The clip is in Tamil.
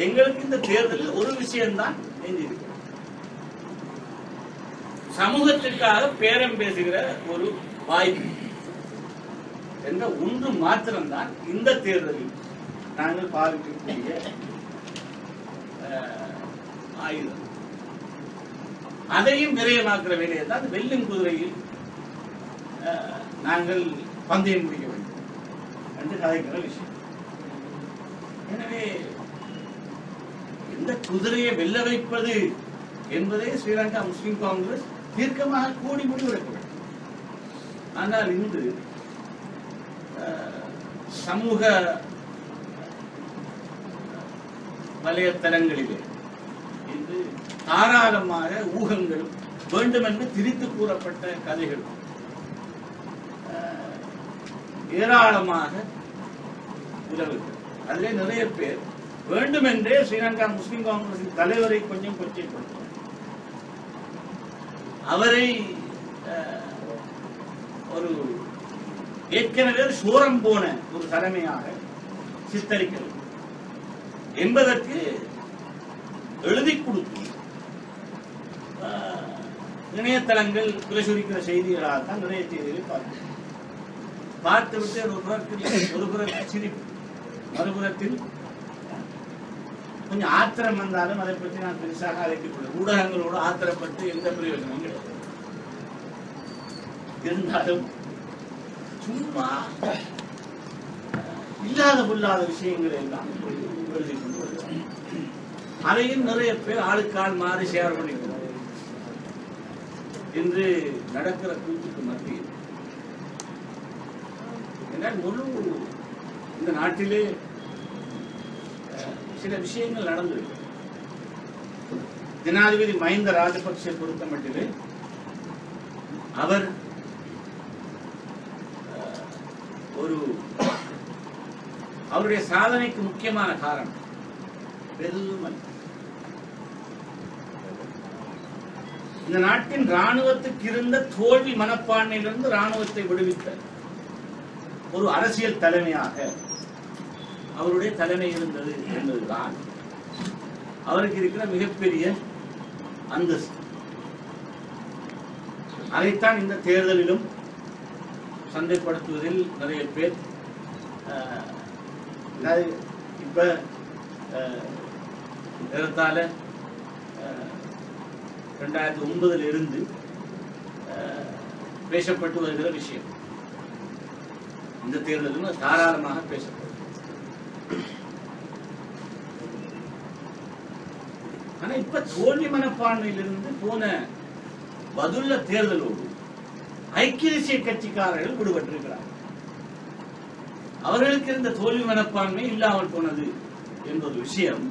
எங்களுக்கு இந்த தேர்தலில் ஒரு விஷயம்தான் எஞ்சியிருக்கு சமூகத்திற்காக பேரம் பேசுகிற ஒரு வாய்ப்பு. என்ற ஒன்று மாத்திரம்தான் இந்த தேர்தலில் நாங்கள் பாதிக்கக்கூடிய ஆயுதம். அதையும் விரயமாக்குற வேலையை தான் வெள்ளும் குதிரையில் அஹ், நாங்கள் பந்தயம் முடிக்க வேண்டும். என்று கதைக்கிற விஷயம். எனவே எந்த குதிரையை வெல்ல வைப்பது என்பதை ஸ்ரீலங்கா முஸ்லிம் காங்கிரஸ் தீர்க்கமாக கூடி முடிவெடுக்க வேண்டும். ஆனால் இன்று சமூக வலையத்தளங்களிலே இன்று தாராளமாக ஊகங்களும் வேண்டுமென்று திரித்து கூறப்பட்ட கதைகளும் ஏராளமாக உதவுகிறது அதிலே நிறைய பேர் வேண்டுமென்றே ஸ்ரீலங்கா முஸ்லிம் காங்கிரசின் தலைவரை கொஞ்சம் கொச்சைப்படுத்தும். அவரை ஒரு ஏற்கனவே சோரம் போன ஒரு தலைமையாக சித்தரிக்கிறது. என்பதற்கு எழுதி கொடுத்து இணையதளங்கள் பிரசுரிக்கிற செய்திகளாக தான் நிறைய செய்திகளை பார்க்கிறோம். பார்த்துவிட்டு ஒரு புறத்தில் ஒரு புறத்தில் சிரிப்பு மறுபுறத்தில் கொஞ்சம் ஆத்திரம் வந்தாலும் அதை பற்றி நான் பெருசாக அழைக்கப்படுது ஊடகங்களோடு ஆத்திரப்பட்டு எந்த பிரயோஜனமும் கிடையாது. இருந்தாலும் சும்மா இல்லாத பொல்லாத விஷயங்களை எல்லாம் எழுதி கொண்டு வருவாங்க அதையும் நிறைய பேர் ஆளுக்கால் மாறி ஷேர் பண்ணிக்கிறார். என்று நடக்கிற கூத்துக்கு மத்தியில் என்றால் முழு இந்த நாட்டிலே சில விஷயங்கள் நடந்திருக்கு ஜனாதிபதி மஹிந்த ராஜபக்சே பொறுத்த மட்டிலே அவர் ஒரு அவருடைய சாதனைக்கு முக்கியமான காரணம் வெறும் இந்த நாட்டின் ராணுவத்துக்கு இருந்த தோல்வி மனப்பான்மையிலிருந்து ராணுவத்தை விடுவித்த ஒரு அரசியல் தலைமையாக அவருடைய தலைமை இருந்தது என்பதுதான். அவருக்கு இருக்கிற மிகப்பெரிய அந்தஸ்து. அதைத்தான் இந்த தேர்தலிலும் சந்தைப்படுத்துவதில் நிறைய பேர் அஹ், இப்ப அஹ், ஏறத்தாழ அஹ், ரெண்டாயிரத்தி ஒன்பதுல இருந்து அஹ், பேசப்பட்டு வருகிற விஷயம். இந்த தேர்தலும் தாராளமாக பேசப்படும். ஆனா இப்ப தோல்வி மனப்பான்மையிலிருந்து போன பதுல்ல தேர்தலோடு ஐக்கிய தேசிய கட்சிக்காரர்கள் விடுபட்டிருக்கிறார்கள் அவர்களுக்கு இருந்த தோல்வி மனப்பான்மை இல்லாமல் போனது என்பது விஷயம்.